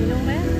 mas né.